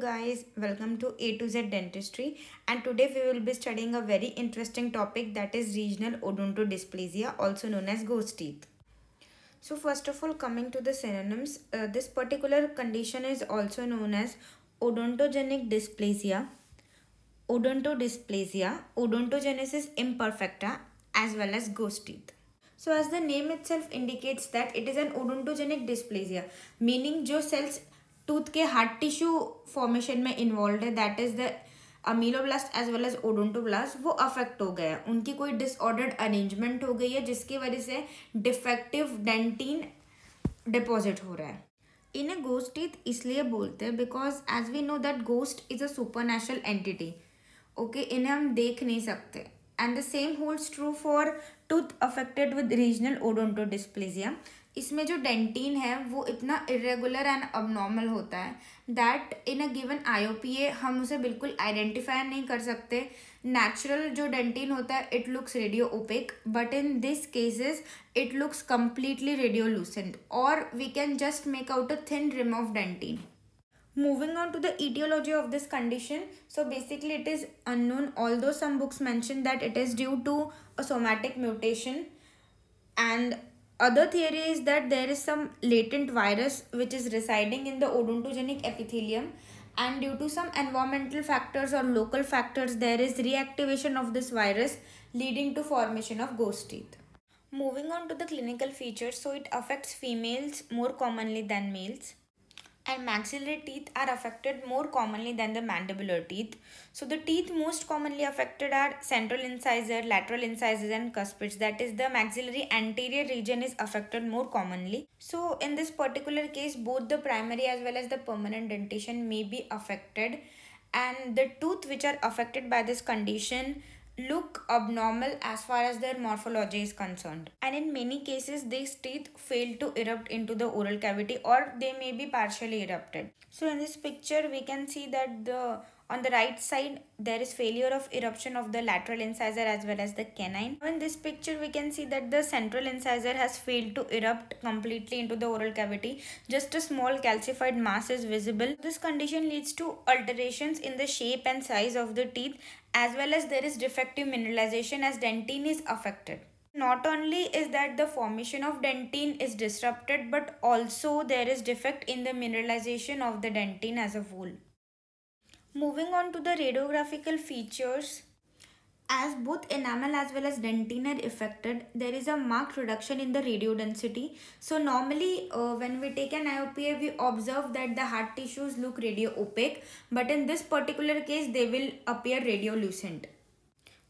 guys, welcome to A to Z Dentistry and today we will be studying a very interesting topic that is regional odontodysplasia also known as ghost teeth. So first of all coming to the synonyms, uh, this particular condition is also known as odontogenic dysplasia, odontodysplasia, odontogenesis imperfecta as well as ghost teeth. So as the name itself indicates that it is an odontogenic dysplasia meaning जो cells tooth के hard tissue formation में involve है that is the ameloblast as well as odontoblast वो affect हो गया उनकी कोई disordered arrangement हो गई है, जिसकी वजह से डिफेक्टिव डेंटीन डिपॉजिट हो रहा है। इन्हें गोस्ट टीथ इसलिए बोलते हैं because as we know that ghost is a super natural entity okay इन्हें हम देख नहीं सकते। And the same holds true for tooth affected with regional odontodysplasia इसमें जो डेंटीन है, वो इतना इरेगुलर एंड अबनॉर्मल होता है दैट इन अ गिवन आईओपीए हम उसे बिल्कुल आइडेंटिफाई नहीं कर सकते। नेचुरल जो डेंटीन होता है it looks radio opaque but in this cases it looks completely radio lucent और we can just make out a thin rim of dentine moving on to the etiology of this condition, so basically it is unknown, although some books mention that it is due to a somatic mutation and other theory is that there is some latent virus which is residing in the odontogenic epithelium and due to some environmental factors or local factors there is reactivation of this virus leading to formation of ghost teeth. Moving on to the clinical features so it affects females more commonly than males and maxillary teeth are affected more commonly than the mandibular teeth. So the teeth most commonly affected are central incisor, lateral incisors and cuspids. That is the maxillary anterior region is affected more commonly. So in this particular case, both the primary as well as the permanent dentition may be affected and the tooth which are affected by this condition look abnormal as far as their morphology is concerned. And in many cases, these teeth fail to erupt into the oral cavity or they may be partially erupted. So in this picture, we can see that the on the right side, there is failure of eruption of the lateral incisor as well as the canine. In this picture, we can see that the central incisor has failed to erupt completely into the oral cavity. Just a small calcified mass is visible. This condition leads to alterations in the shape and size of the teeth as well as there is defective mineralization as dentine is affected. Not only is that the formation of dentine is disrupted but also there is defect in the mineralization of the dentine as a whole. Moving on to the radiographical features, as both enamel as well as dentine are affected, there is a marked reduction in the radio density. So normally uh, when we take an IOPA, we observe that the hard tissues look radio opaque, but in this particular case, they will appear radiolucent.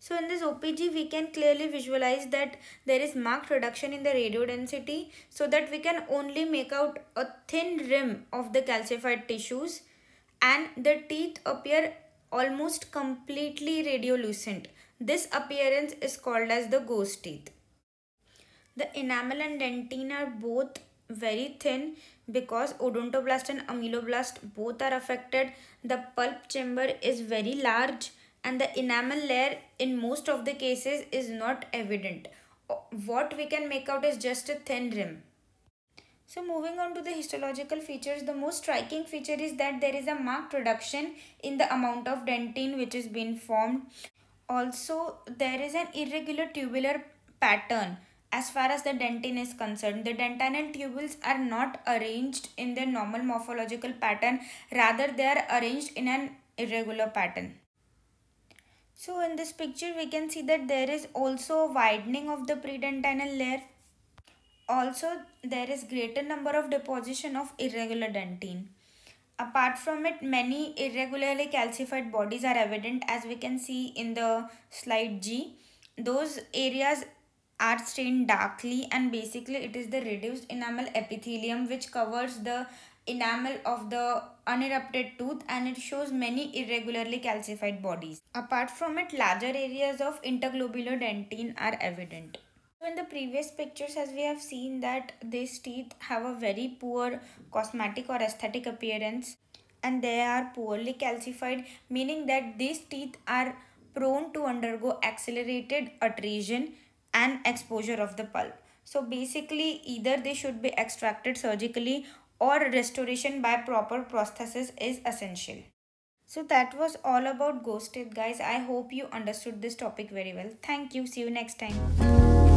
So in this OPG, we can clearly visualize that there is marked reduction in the radio density so that we can only make out a thin rim of the calcified tissues and the teeth appear almost completely radiolucent. This appearance is called as the ghost teeth. The enamel and dentine are both very thin because odontoblast and ameloblast both are affected. The pulp chamber is very large and the enamel layer in most of the cases is not evident. What we can make out is just a thin rim. So moving on to the histological features, the most striking feature is that there is a marked reduction in the amount of dentine which is being formed. Also, there is an irregular tubular pattern as far as the dentin is concerned. The dentinal tubules are not arranged in their normal morphological pattern, rather they are arranged in an irregular pattern. So in this picture, we can see that there is also a widening of the predentinal layer also, there is greater number of deposition of irregular dentine. Apart from it, many irregularly calcified bodies are evident as we can see in the slide G. Those areas are stained darkly and basically it is the reduced enamel epithelium which covers the enamel of the unerupted tooth and it shows many irregularly calcified bodies. Apart from it, larger areas of interglobular dentine are evident. In the previous pictures as we have seen that these teeth have a very poor cosmetic or aesthetic appearance and they are poorly calcified meaning that these teeth are prone to undergo accelerated attrition and exposure of the pulp. So basically either they should be extracted surgically or restoration by proper prosthesis is essential. So that was all about ghost teeth guys. I hope you understood this topic very well. Thank you. See you next time.